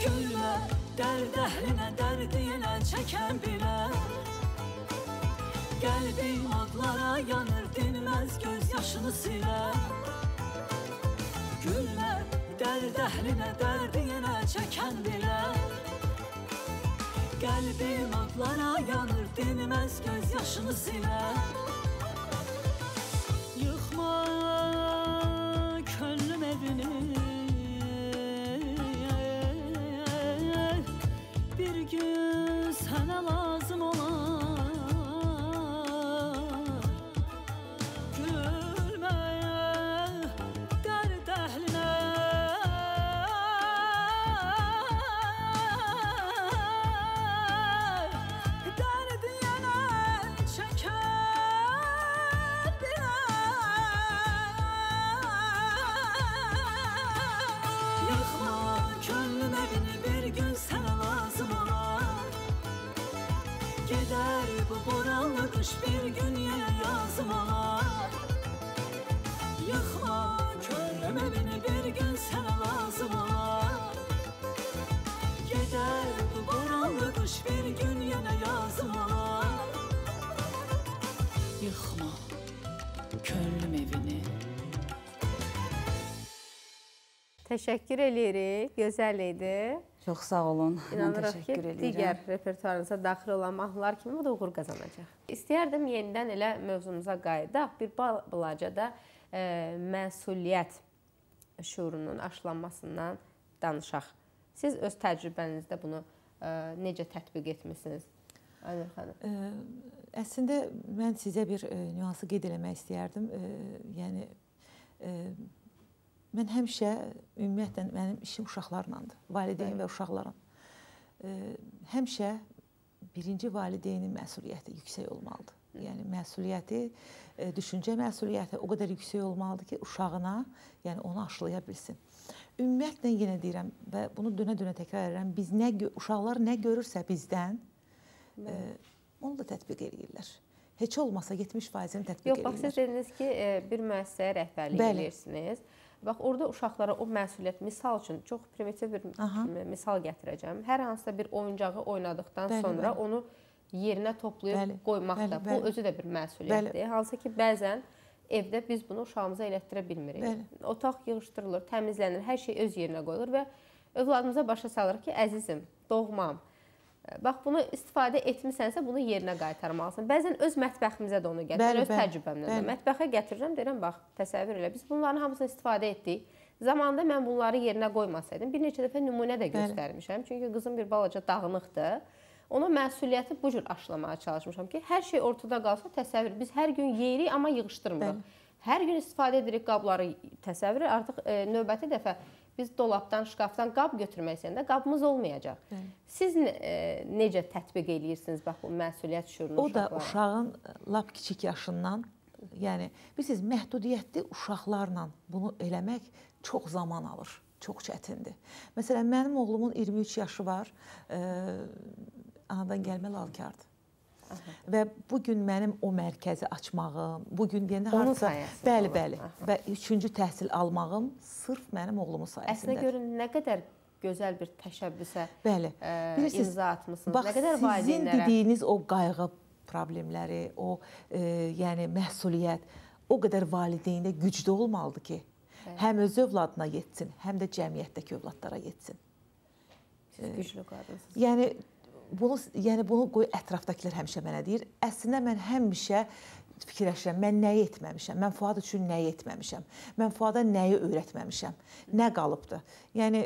Gülme dərd əhlinə dərdiyinə çəkən bilər Qəlbim odlara yanır, dinməz göz yaşını siler Gülme dərd əhlinə dərdiyinə çəkən bilər Qəlbim adlara yanır dinməz göz yaşını silər Yıxma könlüm evini. Bir gün sənə lazım olar olar Yıxma könlüm evini Təşəkkür eləyirik. Gözəl idi. Çox sağ olun. İnanırıq ki, təşəkkür edirəm. digər repertuarınıza daxil olan mahnılar kimi bu da uğur qazanacaq. İstəyərdim yenidən elə mövzumuza qayıdaq. Bir bal- balaca da e, məsuliyyət şuurunun aşılanmasından danışaq. Siz öz təcrübənizdə bunu e, necə tətbiq etmisiniz? Aynur xanım. Əslində mən sizə bir e, nüansı qeyd eləmək istəyərdim. E, yəni e, mən həmişə ümumiyyətlə mənim işim uşaqlarlandır. Valideyn və uşaqların. E, həmişə birinci valideynin məsuliyyəti yüksək olmalıdır. Yəni məsuliyyəti, e, düşüncə məsuliyyəti o qədər yüksək olmalıdır ki, uşağına, yəni onu aşılaya bilsin. Ümumiyyətlə yenə deyirəm və bunu dönə-dönə təkrar edirəm. Biz nə uşaqlar nə görürsə bizdən, onu da tətbiq eləyirlər. Heç olmasa 70%-ni tətbiq Yox, bax siz dediniz ki, bir müəssisəyə rəhbərlik Bəli. edirsiniz. Bax orada uşaqlara o məsuliyyət misal üçün çox primitiv bir Aha. misal gətirəcəm. Hər hansısa bir oyuncağı oynadıqdan Bəli, sonra bəli. onu yerinə toplayıb Bəli, qoymaq bəli, da bu bəli. özü də bir məsuliyyətdir. Hansı ki, bəzən evdə biz bunu uşağımıza elətdirə bilmirik. Bəli. Otaq yığışdırılır, təmizlənir, hər şey öz yerinə qoyulur və övladımıza başa salırıq ki, əzizim, doğmam, Bax bunu istifadə etmisənsə bunu yerinə qaytarmalısan. Bəzən öz mətbəximizə də onu gətirirəm, Bəli, öz bəli, təcrübəmdən də. bəli. Mətbəxə gətirirəm, deyirəm bax, təsəvvür elə. Biz bunların hamısını istifadə etdik. Zamanında mən bunları yerinə qoymasaydım, bir neçə dəfə nümunə də Bəli. göstərmişəm. Çünki qızım bir balaca dağınıqdır. Ona məsuliyyəti bu cür aşılamağa çalışmışam ki, hər şey ortada qalsa təsəvvür. Biz hər gün yeyirik, amma yığışdırmırıq. Hər gün istifadə edirik qabları. Təsəvvür artıq e, növbəti dəfə biz dolabdan, şkafdan qab götürmək istəyəndə qabımız olmayacaq. Bəli. Siz e, necə tətbiq eləyirsiniz bax bu məsuliyyət şüurunu O da uşaqlara? uşağın lap kiçik yaşından, yəni bilirsiniz, məhdudiyyətli uşaqlarla bunu eləmək çox zaman alır. Çox çətindir. Məsələn, mənim oğlumun 23 yaşı var. E, anadan gəlmə lalkardır. Və bu gün mənim o mərkəzi açmağım, bu gün deyəndə sayəsində bəli, bəli və 3-cü təhsil almağım sırf mənim oğlumun sayəsində. görə nə qədər gözəl bir təşəbbüsə Bəli. ə, Bilirsiniz, imza atmısınız. Bax, nə qədər sizin valideynlərə dediyiniz o qayğı problemləri, o e, yəni məsuliyyət o qədər valideyndə güclü olmalıdır ki, həm öz övladına yetsin, həm də cəmiyyətdəki övladlara yetsin. siz güclü qadınsınız. Yəni bunu yəni bunu qoy ətrafdakılar həmişə mənə deyir. Əslində mən həmişə fikirləşirəm, mən nəyi etməmişəm? Mən Fuad üçün nəyi etməmişəm? Mən Fuada nəyi öyrətməmişəm? Nə qalıbdı? Yəni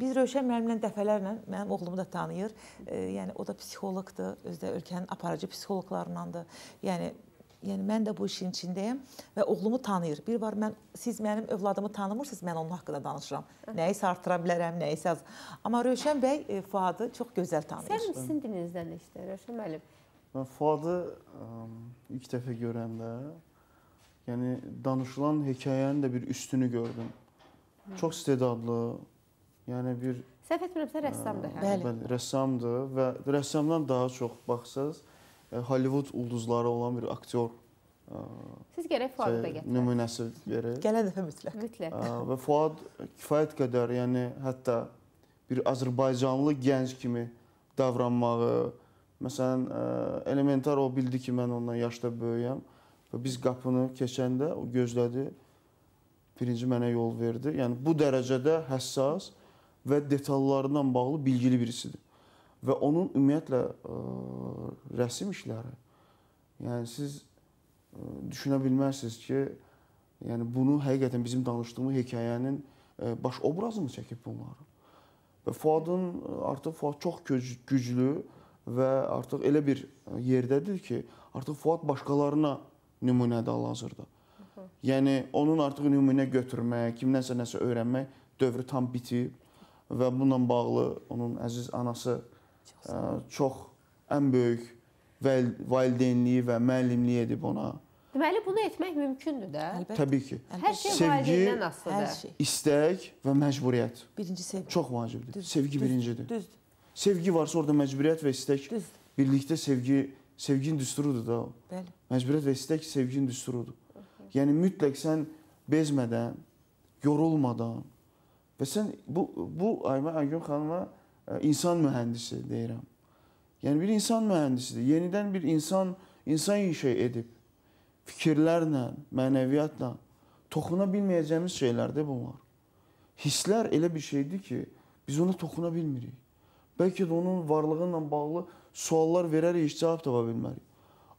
biz Rövşən müəllimlə dəfələrlə mənim oğlumu da tanıyır. E, yəni o da psixoloqdur, özü də ölkənin aparıcı psixoloqlarındandır. Yəni Yəni mən də bu işin içindəyəm və oğlumu tanıyır. Bir var mən siz mənim övladımı tanımırsınız, mən onun haqqında danışıram. Nəyisə artıra bilərəm, nəyisə az. Amma Rövşən bəy e, Fuadı çox gözəl tanıyır. Sən sizin dilinizdən istəyir Rövşən müəllim? Mən Fuadı ə, ilk dəfə görəndə, yəni danışılan hekayənin də bir üstünü gördüm. Çox istedadlı, yəni bir Səhv etmirəmsə rəssamdır hə. Bəli. bəli, rəssamdır və rəssamdan daha çox baxsaz Hollywood ulduzları olan bir aktyor ə, Siz gərək Fuadı da gətirəsiniz. nümunəsi verir. Gələn dəfə mütləq. Mütləq. Ə, və Fuad kifayət qədər, yəni hətta bir Azərbaycanlı gənc kimi davranmağı, məsələn, elementar o bildi ki, mən ondan yaşda böyüyəm və biz qapını keçəndə o gözlədi. Birinci mənə yol verdi. Yəni bu dərəcədə həssas və detallarından bağlı bilgili birisidir. Və onun ümumiyyətlə ə, rəsm işləri yəni siz ə, düşünə bilmərsiniz ki, yəni bunu həqiqətən bizim danışdığımız hekayənin ə, baş obrazını çəkib bunları. Və Fuadın artıq Fuad çox güc- güclü və artıq elə bir yerdədir ki, artıq Fuad başqalarına nümunədir hal-hazırda. Yəni onun artıq nümunə götürmək, kimdənsə nəsə öyrənmək dövrü tam bitib və bununla bağlı onun əziz anası ə, çox ən böyük vəl- valideynliyi və müəllimliyi edib ona. Deməli bunu etmək mümkündür də. Əlbəttə. Təbii ki, Hər şey Sevgi- valideyndən Hər asılıdır. şey. istək və məcburiyyət Birinci sevgi. çox vacibdir. Düz- Sevgi düz- birincidir. Düzdür. Sevgi varsa orada məcburiyyət və istək Düzdür. birlikdə sevgi sevginin düsturudur da. o. Bəli. Məcburiyyət və istək sevginin düsturudur. Yəni mütləq sən bezmədən, yorulmadan və sən bu bu Aymə Aygün xanıma insan mühəndisi deyirəm. Yəni bir insan mühəndisidir. Yenidən bir insan insan inşa edib fikirlərlə, mənəviyyatla toxuna bilməyəcəyimiz şeylərdir bunlar. Hisslər elə bir şeydir ki, biz ona toxuna bilmirik. Bəlkə də onun varlığı ilə bağlı suallar verərik, cavab tapa bilmərik.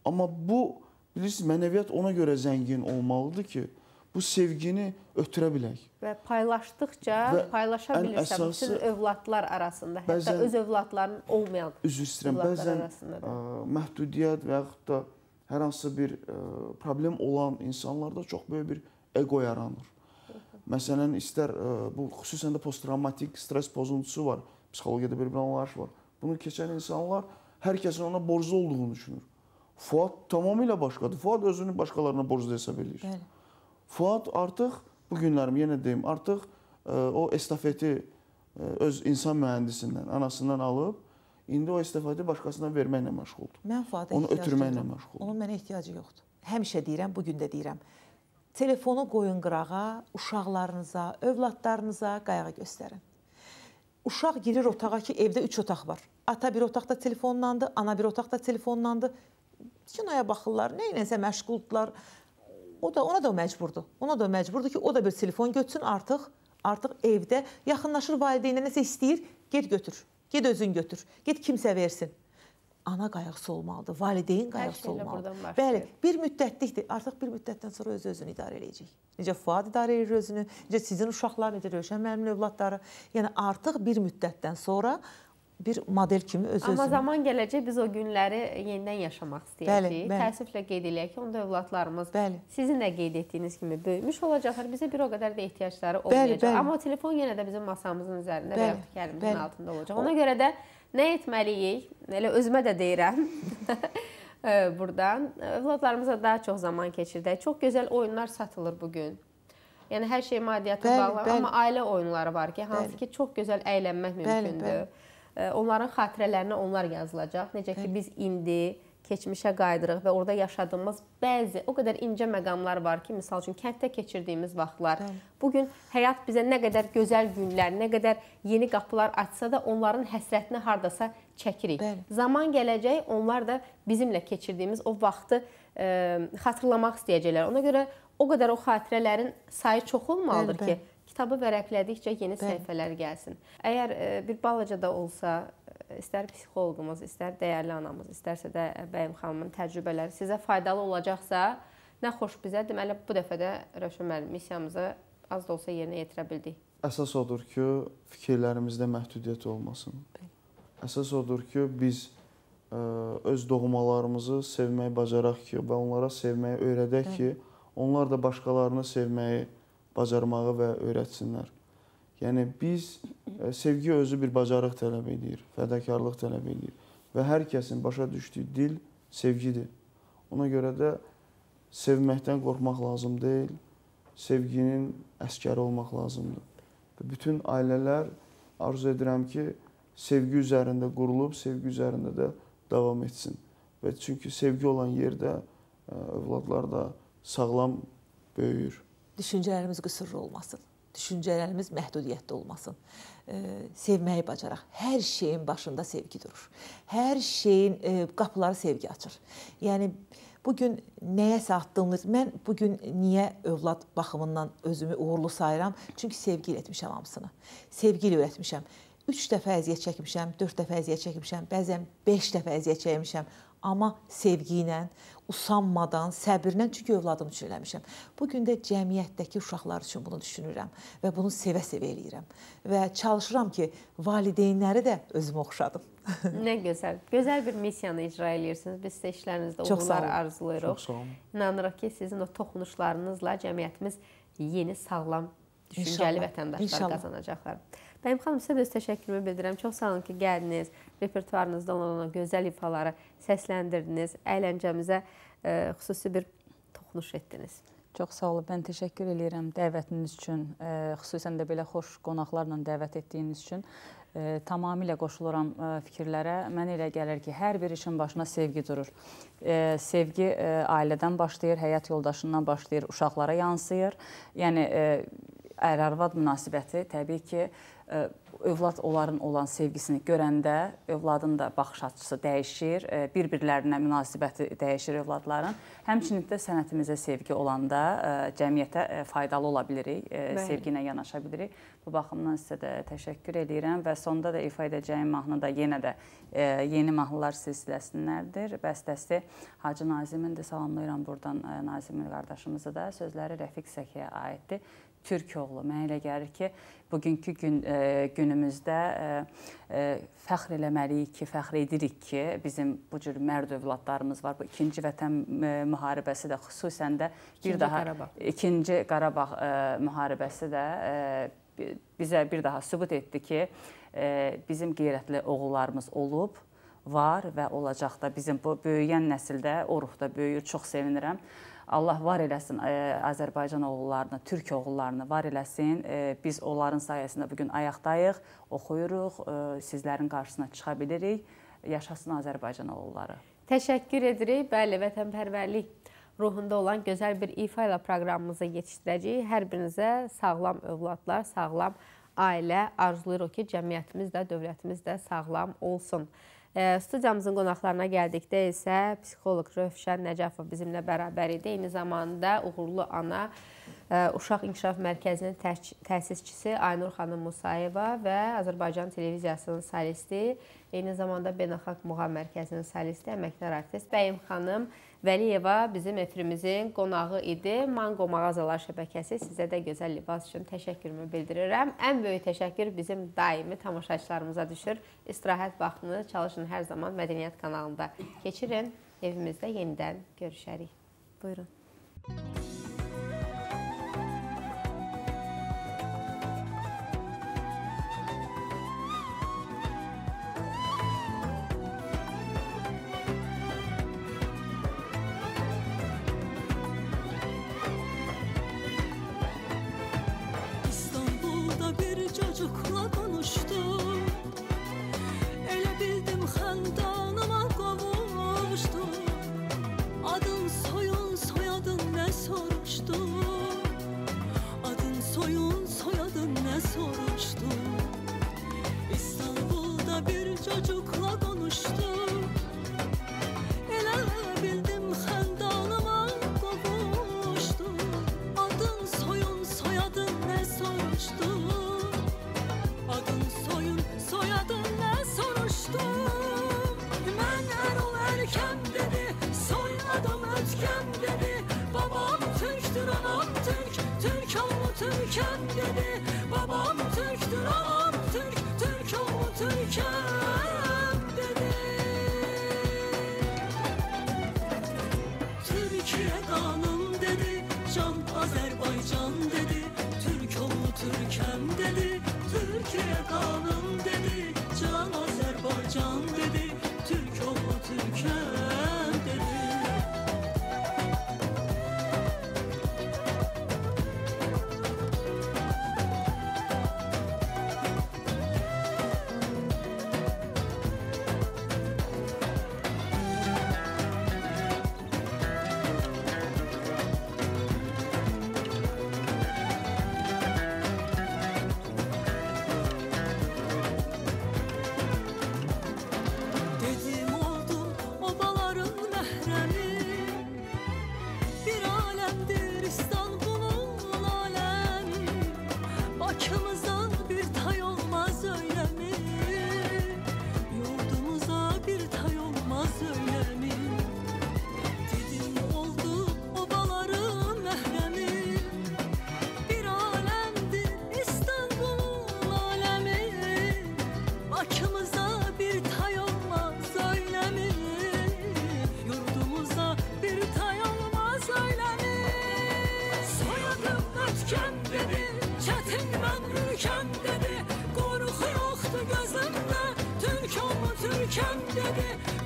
Amma bu bilirsiniz, mənəviyyat ona görə zəngin olmalıdır ki, bu sevgini ötürə bilək. Və paylaşdıqca, Və paylaşa ən bilirsə, əsası- bütün övladlar arasında, hətta Bəzən- öz övladlarının olmayan Üzr istəyirəm, övladlar bəzən arasında ə, da. məhdudiyyət və yaxud da hər hansı bir ə, problem olan insanlarda çox böyük bir ego yaranır. Məsələn, istər ə, bu xüsusən də posttravmatik stres pozuntusu var, psixologiyada bir anlayış var. Bunu keçən insanlar hər kəsin ona borclu olduğunu düşünür. Fuad tamamilə başqadır. Fuad özünü başqalarına borclu hesab edir. Bəli. Fuad artıq bu günlərim yenə deyim, artıq ə, o estafeti ə, öz insan mühəndisindən, anasından alıb indi o estafeti başqasına verməklə məşğuldur. Mən Fuada Onu ötürməklə məşğuldur. Onun mənə ehtiyacı yoxdur. Həmişə deyirəm, bu gün də deyirəm. Telefonu qoyun qırağa, uşaqlarınıza, övladlarınıza qayğı göstərin. Uşaq girir otağa ki, evdə 3 otaq var. Ata bir otaqda telefonlandı, ana bir otaqda telefonlandı. Kinoya baxırlar, nə iləsə məşğuldurlar. O da ona da məcburdur. Ona da məcburdur ki, o da bir telefon götürsün artıq. Artıq evdə yaxınlaşır valideynə nəsə istəyir, get götür. Get özün götür. Get kimsə versin. Ana qayğısı olmalıdır, valideyn qayğısı olmalıdır. Bəli, bir müddətlikdir. Artıq bir müddətdən sonra öz özünü idarə edəcək. Necə Fuad idarə edir özünü, necə sizin uşaqlar, necə Rövşən müəllimin övladları. Yəni artıq bir müddətdən sonra bir model kimi öz Amma özünü zaman gələcək biz o günləri yenidən yaşamaq istəyəcəyik. Bəli, bəli. Təəssüflə qeyd eləyək ki, onda övladlarımız Bəli. sizin də qeyd etdiyiniz kimi böyümüş olacaqlar. Bizə bir o qədər də ehtiyacları Bəli, olmayacaq. bəli. Amma o telefon yenə də bizim masamızın üzərində və Bəli, yaxud ki, əlimizin bəli. altında olacaq. Ona görə də nə etməliyik? Elə özümə də deyirəm. (laughs) Ə, Burdan övladlarımızla daha çox zaman keçirdək. Çox gözəl oyunlar satılır bu gün. Yəni hər şey maddiyyata Bəli, bağlı, bəli. amma ailə oyunları var ki, hansı Bəli. ki çox gözəl əylənmək Bəli, mümkündür. bəli. Onların xatirələrinə onlar yazılacaq. Necə ki biz indi keçmişə qayıdırıq və orada yaşadığımız bəzi o qədər incə məqamlar var ki, misal üçün kənddə keçirdiyimiz vaxtlar. Bəli. Bu gün həyat bizə nə qədər gözəl günlər, nə qədər yeni qapılar açsa da onların həsrətini hardasa çəkirik. Bəli. Zaman gələcək, onlar da bizimlə keçirdiyimiz o vaxtı ə, xatırlamaq istəyəcəklər. Ona görə o qədər o xatirələrin sayı çox olmalıdır Bəli, ki, kitabı vərəqlədikcə yeni Bəli. səhifələr gəlsin. Əgər ə, bir balaca da olsa, ə, istər psixoloqumuz, istər dəyərli anamız, istərsə də bəyim xanımın təcrübələri sizə faydalı olacaqsa, nə xoş bizə. Deməli bu dəfə də Rövşən müəllim missiyamızı az da olsa yerinə yetirə bildik. Əsas odur ki, fikirlərimizdə məhdudiyyət olmasın. Əsas odur ki, biz ə, öz doğmalarımızı sevməyi bacaraq ki, və onlara sevməyi öyrədək ki, onlar da başqalarını sevməyi bacarmağı və öyrətsinlər. Yəni biz ə, sevgi özü bir bacarıq tələb edir, fədakarlıq tələb edir və hər kəsin başa düşdüyü dil sevgidir. Ona görə də sevməkdən qorxmaq lazım deyil, sevginin əskəri olmaq lazımdır. Və bütün ailələr arzu edirəm ki, sevgi üzərində qurulub, sevgi üzərində də davam etsin. Və çünki sevgi olan yerdə ə, övladlar da sağlam böyüyür. Düşüncələrimiz qüsurlu olmasın. Düşüncələrimiz məhdudiyyətli olmasın. E, sevməyi bacaraq. Hər şeyin başında sevgi durur. Hər şeyin e, qapıları sevgi açır. Yəni bu gün nəyəsə atdığımız mən bu gün niyə övlad baxımından özümü uğurlu sayıram? Çünki sevgi ilə etmişəm hamısını. Sevgi ilə öyrətmişəm. 3 dəfə əziyyət çəkmişəm, 4 dəfə əziyyət çəkmişəm, bəzən 5 dəfə əziyyət çəkmişəm. Amma sevgi ilə, usanmadan, səbrlə çünki övladım üçün eləmişəm. Bu gün də cəmiyyətdəki uşaqlar üçün bunu düşünürəm və bunu sevə-sevə eləyirəm. Və çalışıram ki, valideynləri də özümə oxşadım. (laughs) Nə gözəl. Gözəl bir missiyanı icra edirsiniz. Biz sizə işlərinizdə uğurlar arzulayırıq. Çox sağ olun. İnanırıq ki, sizin o toxunuşlarınızla cəmiyyətimiz yeni sağlam düşüncəli vətəndaşlar inşallah. qazanacaqlar. Bəyim xanım, sizə də öz təşəkkürümü bildirirəm. Çox sağ olun ki, gəldiniz, repertuarınızda olan gözəl ifaları səsləndirdiniz, əyləncəmizə ə, xüsusi bir toxunuş etdiniz. Çox sağ olun. Mən təşəkkür eləyirəm dəvətiniz üçün, ə, xüsusən də belə xoş qonaqlarla dəvət etdiyiniz üçün. Ə, tamamilə qoşuluram ə, fikirlərə. Mənə elə gəlir ki, hər bir işin başına sevgi durur. Ə, sevgi ailədən başlayır, həyat yoldaşından başlayır, uşaqlara yansıyır. Yəni ər-arvad münasibəti təbii ki, övlad onların olan sevgisini görəndə övladın da baxış açısı dəyişir, bir-birlərinə münasibəti dəyişir övladların. Həmçinin də sənətimizə sevgi olanda cəmiyyətə faydalı ola bilirik, Bəli. sevgi ilə yanaşa bilirik. Bu baxımdan sizə də təşəkkür edirəm və sonda da ifa edəcəyim mahnı da yenə də yeni mahnılar silsiləsindəndir. Bəstəsi Hacı Nazimin də salamlayıram buradan Nazimin qardaşımızı da. Sözləri Rəfiq Səkiyə aiddir. Türk oğlu. Mənə elə gəlir ki, bugünkü gün e, günümüzdə e, e, fəxr eləməliyik ki, fəxr edirik ki, bizim bu cür mərd övladlarımız var. Bu ikinci vətən e, müharibəsi də xüsusən də bir ikinci daha Qarabağ. ikinci Qarabağ e, müharibəsi də e, bizə bir daha sübut etdi ki, e, bizim qeyrətli oğullarımız olub, var və olacaq da bizim bu böyüyən nəsildə o ruhda böyüyür. Çox sevinirəm. Allah var eləsin e, Azərbaycan oğullarını, türk oğullarını var eləsin. E, biz onların sayəsində bu gün ayaqdayıq, oxuyuruq, e, sizlərin qarşısına çıxa bilirik. Yaşasın Azərbaycan oğulları. Təşəkkür edirik. Bəli, vətənpərvərlik ruhunda olan gözəl bir ifa ilə proqramımızı yetişdirəcəyik. Hər birinizə sağlam övladlar, sağlam ailə arzulayırıq ki, cəmiyyətimiz də, dövlətimiz də sağlam olsun. Studiyamızın qonaqlarına gəldikdə isə psixoloq Rövşən Nəcəfov bizimlə bərabər idi. Eyni zamanda Uğurlu Ana Uşaq İnkişaf Mərkəzinin təsisçisi Aynur xanım Musayeva və Azərbaycan televiziyasının solisti, eyni zamanda Beynəlxalq Muğam Mərkəzinin solisti, əməkdar artist Bəyim xanım Vəliyeva bizim efirimizin qonağı idi. Mango mağazalar şəbəkəsi sizə də gözəl libas üçün təşəkkürümü bildirirəm. Ən böyük təşəkkür bizim daimi tamaşaçılarımıza düşür. İstirahət vaxtını çalışın hər zaman Mədəniyyət kanalında keçirin. Evimizdə yenidən görüşərik. Buyurun. Türkan baby.